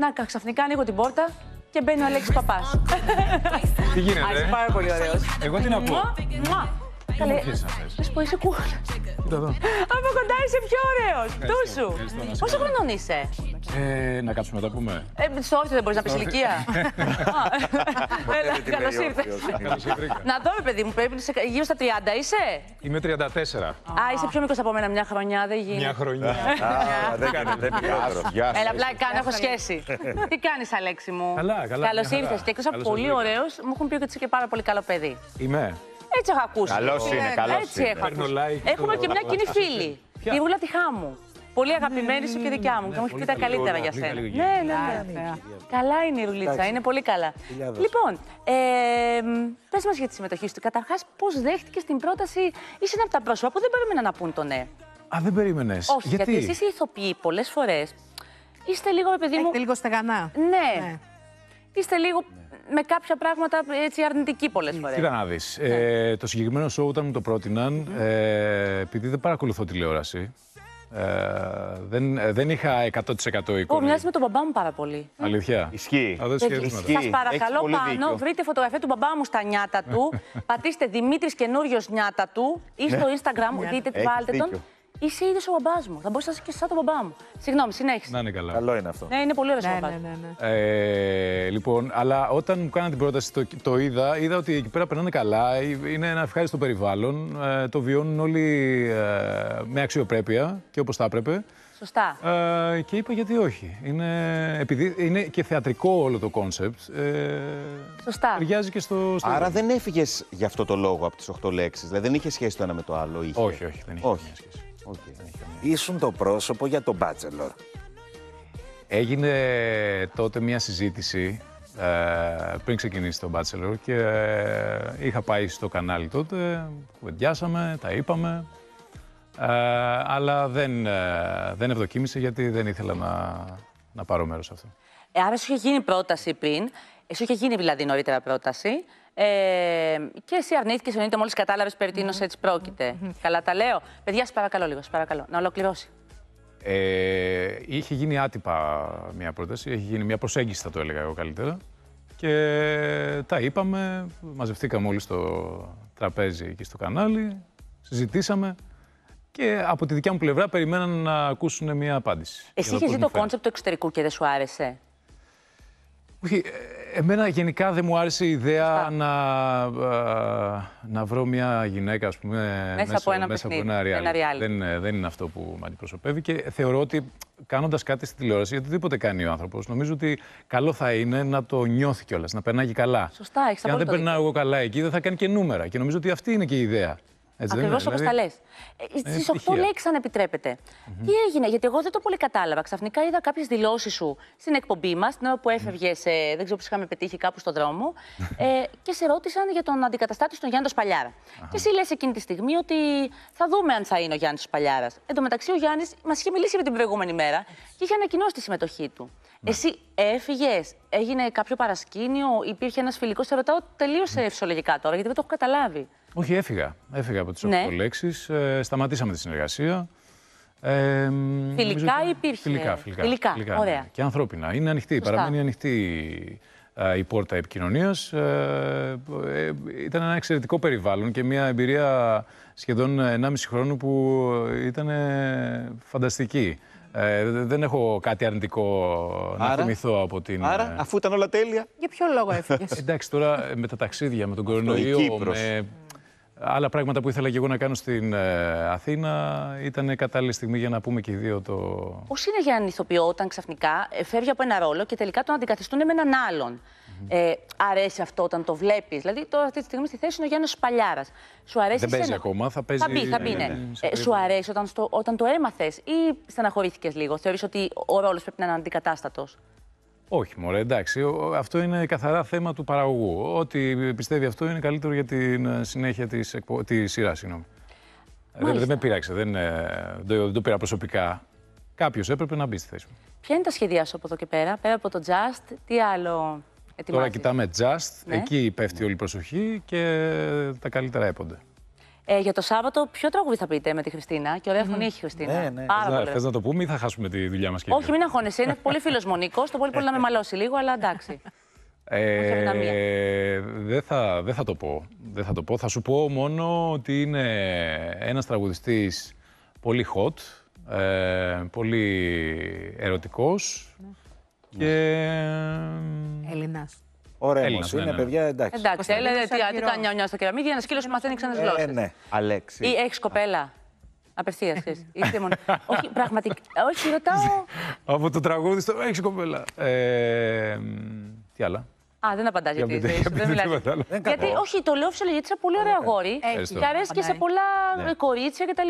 Να, κα- ξαφνικά ανοίγω την πόρτα και μπαίνει ο Αλέξης Παπάς. Τι γίνεται, Α, είσαι ε; πάρα πολύ ωραίος. Εγώ τι να πω. Μουα, μουα. Καλέ, Ποιες είναι αυτές; να σου πω, είσαι κούκλα. Κοίτα εδώ. Από κοντά είσαι πιο ωραίος. Του σου. ευχαριστώ, να σε Πόσο καλά. χρονών είσαι; Ε, να κάτσουμε να τα πούμε. Ε, στο όρθιο δεν μπορείς να πεις ηλικία. Α, Έλα, καλώς ήρθες. Καλώς ήρθατε. Να δω, ρε παιδί μου, πρέπει να είσαι γύρω στα 30 είσαι; Είμαι 34. Α, είσαι πιο μικρός από μένα μια χρονιά, δεν γίνεται. Μια χρονιά. Α, δεν κάνετε μικρότερο. Γεια σας. Έλα, απλά κάνω, έχω σχέση. Τι κάνεις, Αλέξη μου; Καλά, καλά, Καλώς μια χαρά. ήρθες. Και εκτό από Καλώς πολύ σας βρήκα. ωραίος, μου έχουν πει ότι είσαι και πάρα πολύ καλό παιδί. Είμαι. Έτσι έχω ακούσει. Καλός είναι, καλός Έτσι είναι. έχω Παίρνω ακούσει. like Έχουμε στο- και μια κοινή φίλη. Ποια; Η Βούλα Τυχάμου. Πολύ αγαπημένη σου και δικιά μου. Και μου έχει πει πολύ τα καλή καλύτερα Βούλα, για πολύ σένα. καλή Ναι, ναι, ναι. Καλά είναι η Ρουλίτσα, είναι πολύ καλά. Λοιπόν, ε, πες μας για τη συμμετοχή σου. Καταρχάς, πώς δέχτηκες την πρόταση, είσαι ένα από τα πρόσωπα που δεν περίμενα να πούν το ναι. Α, δεν περίμενες. Όχι, γιατί, εσείς οι ηθοποιοί πολλές φορές είστε λίγο, ρε παιδί μου. Έχετε λίγο στεγανά. Ναι. Ναι. Είστε λίγο με κάποια πράγματα έτσι αρνητικοί πολλές φορές. Κοίτα να δεις. Ε, το συγκεκριμένο show όταν μου το πρότειναν, ε, επειδή δεν παρακολουθώ τηλεόραση, ε, δεν, ε, δεν είχα 100% Ω, εικόνα. μοιάζει με τον μπαμπά μου πάρα πολύ. Αλήθεια. Ισχύει. Θα δώσεις χαιρετίσματα. Ισχύει. Σας Έχεις παρακαλώ πολύ πάνω, δίκιο. βρείτε φωτογραφία του μπαμπά μου στα νιάτα του. πατήστε Δημήτρης καινούριος νιάτα του ή στο Instagram, δείτε, Έχεις βάλτε τον. Δίκιο. Είσαι ίδιος ο μπαμπάς μου. Θα μπορούσα να είσαι και σαν τον μπαμπά μου. Συγγνώμη, συνέχισε. Να είναι καλά. Καλό είναι αυτό. Ναι, είναι πολύ ωραίος ο Ναι, μπαμπάς. ναι, ναι, ναι. Ε, λοιπόν, αλλά όταν μου κάναν την πρόταση, το, το είδα, είδα ότι εκεί πέρα περνάνε καλά, ε, είναι ένα ευχάριστο περιβάλλον, ε, το βιώνουν όλοι ε, με αξιοπρέπεια και όπως θα έπρεπε. Σωστά. Ε, και είπα γιατί όχι; Είναι, επειδή είναι και θεατρικό όλο το κόνσεπτ, ε, Σωστά. ταιριάζει και στο... στο Άρα δεν έφυγες για αυτό το λόγο από τις 8 λέξεις. Δηλαδή δεν είχε σχέση το ένα με το άλλο. Είχε; Όχι, όχι, δεν είχε Όχι. καμία σχέση. Οκ. Ήσουν το πρόσωπο για τον Bachelor. Έγινε τότε μια συζήτηση ε, πριν ξεκινήσει το Bachelor και ε, είχα πάει στο κανάλι τότε, κουβεντιάσαμε, τα είπαμε, ε, αλλά δεν, ε, δεν ευδοκίμησε γιατί δεν ήθελα να, να πάρω μέρος σε αυτό. Ε, άρα σου είχε γίνει πρόταση πριν, ε, σου είχε γίνει δηλαδή νωρίτερα πρόταση. Ε, και εσύ αρνήθηκε, εννοείται, μόλις κατάλαβες περί τίνος έτσι πρόκειται. Καλά τα λέω. Παιδιά, σας παρακαλώ λίγο, σας παρακαλώ. Να ολοκληρώσει. Ε, είχε γίνει άτυπα μια πρόταση, είχε γίνει μια προσέγγιση θα το έλεγα εγώ καλύτερα και τα είπαμε, μαζευτήκαμε όλοι στο τραπέζι εκεί στο κανάλι, συζητήσαμε και από τη δικιά μου πλευρά περιμέναν να ακούσουν μια απάντηση. Εσύ Για είχες πώς δει μου το φαίνεται. κόνσεπτ του εξωτερικού και δεν σου άρεσε; Όχι, ε, εμένα γενικά δεν μου άρεσε η ιδέα να, ε, να βρω μια γυναίκα, ας πούμε, Μέσα από ένα μέσα από παιχνίδι, ένα reality. ένα reality. Δεν, ε, δεν είναι αυτό που με αντιπροσωπεύει και θεωρώ ότι κάνοντας κάτι στη τηλεόραση, γιατί οτιδήποτε κάνει ο άνθρωπος, νομίζω ότι καλό θα είναι να το νιώθει κιόλας, να περνάει και Σωστά, έχεις Και αν δεν απόλυτο περνάω δίκιο. εγώ καλά εκεί, δεν θα κάνει και νούμερα. Και νομίζω ότι αυτή είναι και η ιδέα. Έτσι δεν Ακριβώς είναι, όπως δηλαδή- τα λες. Στις 8 ευτυχία. λέξεις, αν επιτρέπετε. Τι έγινε, γιατί εγώ δεν το πολύ κατάλαβα. Ξαφνικά είδα κάποιες δηλώσεις σου στην εκπομπή μας, την ώρα που έφευγες, δεν ξέρω πώς είχαμε πετύχει κάπου στον δρόμο, ε, και σε ρώτησαν για τον αντικαταστάτη στον Γιάννη τον Σπαλιάρα. Και εσύ λες εκείνη τη στιγμή ότι θα δούμε αν θα είναι ο Γιάννης Σπαλιάρας. Εν τω μεταξύ, ο Γιάννης μας είχε μιλήσει για την προηγούμενη μέρα και είχε ανακοινώσει τη συμμετοχή του. Εσύ έφυγες, έγινε κάποιο παρασκήνιο, υπήρχε ένας φιλικός. Σε ρωτάω τελείω φυσιολογικά τώρα, γιατί δεν το έχω καταλάβει. Όχι, έφυγα. Έφυγα από τις Ναι. 8 λέξεις. Ε, σταματήσαμε τη συνεργασία. Ε, νομίζω Φιλικά ότι- ή υπήρχε; Φιλικά, φιλικά. Φιλικά, ναι. ωραία. Και ανθρώπινα. Είναι ανοιχτή, Σωστά. παραμένει ανοιχτή ε, η πόρτα επικοινωνίας. Ε, ε, ήταν ένα εξαιρετικό περιβάλλον και μια εμπειρία σχεδόν 1,5 χρόνου που ήταν ε, φανταστική. Ε, δεν έχω κάτι αρνητικό να Άρα; θυμηθώ από την... Άρα, ε, αφού ήταν όλα τέλεια. Για ποιο λόγο έφυγες; Εντάξει, τώρα ε, με τα ταξίδια, με τον η κορονοϊό, Κύπρος. με άλλα πράγματα που ήθελα και εγώ να κάνω στην ε, Αθήνα, ήταν κατάλληλη στιγμή για να πούμε και οι δύο το... Πώς είναι για έναν ηθοποιό όταν ξαφνικά ε, φεύγει από ένα ρόλο και τελικά τον αντικαθιστούν με έναν άλλον; Ε, αρέσει αυτό όταν το βλέπεις; Δηλαδή, τώρα αυτή τη στιγμή στη θέση είναι ο Γιάννης Παλιάρας. Σου αρέσει. Δεν παίζει εσένα; ακόμα, θα παίζει- Θα μπει, θα μπει, ναι, ναι. ναι, ναι, σε Ε, σου αρέσει όταν, στο, όταν το έμαθες ή στεναχωρήθηκες λίγο; Θεωρείς ότι ο ρόλος πρέπει να είναι αντικατάστατος; Όχι, μωρέ, εντάξει. ο- Αυτό είναι καθαρά θέμα του παραγωγού. Ό,τι πιστεύει αυτό είναι καλύτερο για την ε, συνέχεια της, εκπο... της σειράς, συγγνώμη. Ε, Δεν, Μάλιστα. δεν με πειράξε, δεν, ε, δεν, δεν το πήρα προσωπικά. Κάποιος έπρεπε να μπει στη θέση μου. Ποια είναι τα σχέδιά σου από εδώ και πέρα, πέρα από το Just, τι άλλο ετοιμάζεις; Τώρα κοιτάμε Just, Ναι. εκεί πέφτει όλη η προσοχή και τα καλύτερα έπονται. Ε, για το Σάββατο, ποιο τραγούδι θα πείτε με τη Χριστίνα; Και ωραία φωνή έχει η Χριστίνα. Ναι, ναι. Πάρα Θες να- πολύ. Θες να το πούμε ή θα χάσουμε τη δουλειά μας και Όχι, μην αγχώνεσαι. Είναι πολύ φίλος Μονικό. Το πολύ πολύ να με μαλώσει λίγο, αλλά εντάξει. Όχι αδυναμία. Ε, δεν, θα, δεν θα το πω. Δεν θα το πω. Θα σου πω μόνο ότι είναι ένας τραγουδιστής πολύ hot, ε, πολύ ερωτικός και... Ο Ναι. Ρέμος Έλληνας, ναι, είναι, ναι. παιδιά, εντάξει. Εντάξει, Κωνσταντίνος έλεγε τι, τι Αργυρός. κάνει νιάου στα κεραμίδια, ένα σκύλος που μαθαίνει ξένε Ε, γλώσσες. ναι. Αλέξη. Ή έχεις κοπέλα. Απευθείας. Είστε μόνο. Όχι, πραγματικά. Όχι, ρωτάω. Από το τραγούδι στο... Έχεις κοπέλα. Ε, μ, τι άλλα; Α, δεν απαντάς Για γιατί πείτε- είσαι, για δεν πείτε μιλάς. τίποτα άλλο. Δεν Γιατί, κακό. όχι, το λέω φυσιολογικά γιατί είσαι πολύ ωραίο αγόρι. Έχει. Και αρέσει και σε Απαντάει. πολλά Ναι. κορίτσια κτλ.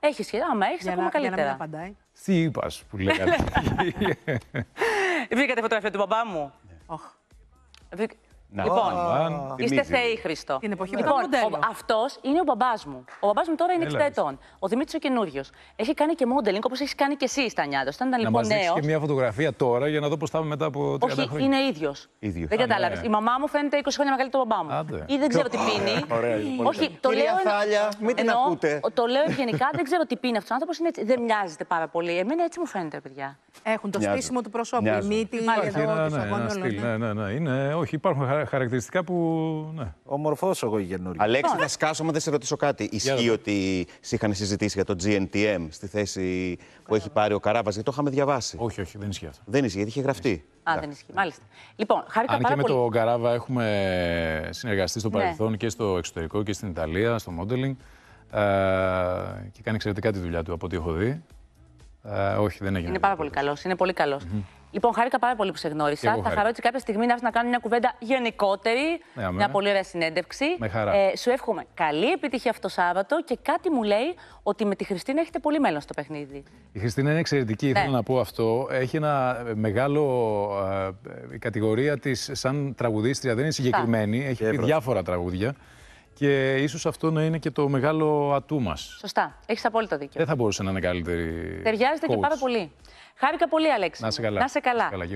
Έχεις σχέση. Άμα έχεις, Για ακόμα να, για να μην καλύτερα. απαντάει. Τι είπας που λέγατε. Βρήκατε φωτογραφία του μπαμπά μου. avec Βρήκα- Να. Λοιπόν, Αμάν. είστε Θυμίζει. θεοί, Χριστό. Την εποχή που λοιπόν, ήταν μοντέλο. αυτός είναι ο μπαμπάς μου. Ο μπαμπάς μου τώρα είναι 60 Έλα, ετών. Ο Δημήτρης ο καινούριος. Έχει κάνει και modeling όπως έχεις κάνει και εσύ στα νιάτα. Όταν ήταν να λοιπόν μας δείξεις νέο. και μια φωτογραφία τώρα για να δω πώς θα είμαι μετά από 30 Όχι, χρόνια. είναι ίδιος. Ίδιος. Δεν Α, κατάλαβες. ναι. Η μαμά μου φαίνεται 20 χρόνια μεγαλύτερη από τον μπαμπά μου. Άντε. Ή δεν ξέρω τι πίνει. Ωραία, πολύ Όχι, το Κυρία λέω. εννο- Θάλια, μην την εννοώ, ακούτε. Το λέω ευγενικά, δεν ξέρω τι πίνει αυτός ο άνθρωπος. Δεν μοιάζεται πάρα πολύ. Εμένα έτσι μου φαίνεται, παιδιά. Έχουν το Μοιάζουν. στήσιμο του προσώπου. Η Μοιάζουν. μύτη, Υπάρχει εδώ, ένα, το ναι, σαγόνι ένα όλο. στυλ, ναι. ναι, ναι, ναι. Είναι, όχι, υπάρχουν χαρα- χαρακτηριστικά που. Ναι. Ομορφός εγώ η καινούργια. Αλέξη, θα σκάσω, μα δεν σε ρωτήσω κάτι. Ισχύει δω. ότι σε είχαν συζητήσει για το GNTM στη θέση που έχει πάρει ο Καράβας, γιατί το είχαμε διαβάσει. Όχι, όχι, δεν ισχύει αυτό. Δεν ισχύει, γιατί είχε γραφτεί. Α, δεν ισχύει. Μάλιστα. Λοιπόν, χάρηκα Αν πάρα και με πολύ. τον Καράβα έχουμε συνεργαστεί στο Ναι. παρελθόν και στο εξωτερικό και στην Ιταλία, στο modeling. Ε, και κάνει εξαιρετικά τη δουλειά του από ό,τι έχω δει. Ε, όχι, δεν έγινε. Είναι πάρα πολύ καλός. Είναι πολύ καλός. Λοιπόν, χάρηκα πάρα πολύ που σε Και γνώρισα. εγώ Θα χάρηκα. χαρώ έτσι κάποια στιγμή να έρθει να κάνουμε μια κουβέντα γενικότερη. Ναι, αμέ. μια πολύ ωραία συνέντευξη. Με χαρά. Ε, σου εύχομαι καλή επιτυχία αυτό το Σάββατο και κάτι μου λέει ότι με τη Χριστίνα έχετε πολύ μέλλον στο παιχνίδι. Η Χριστίνα είναι εξαιρετική, ήθελα Ναι. να πω αυτό. Έχει ένα μεγάλο. ε, η κατηγορία της σαν τραγουδίστρια δεν είναι συγκεκριμένη. Έχει πει εύρος. διάφορα τραγούδια. Και ίσως αυτό να είναι και το μεγάλο ατού μας. Σωστά. Έχεις απόλυτο δίκιο. Δεν θα μπορούσε να είναι καλύτερη. Ταιριάζετε και coach. πάρα πολύ. Χάρηκα πολύ, Αλέξη. Να είσαι καλά. Να είσαι καλά. και εγώ.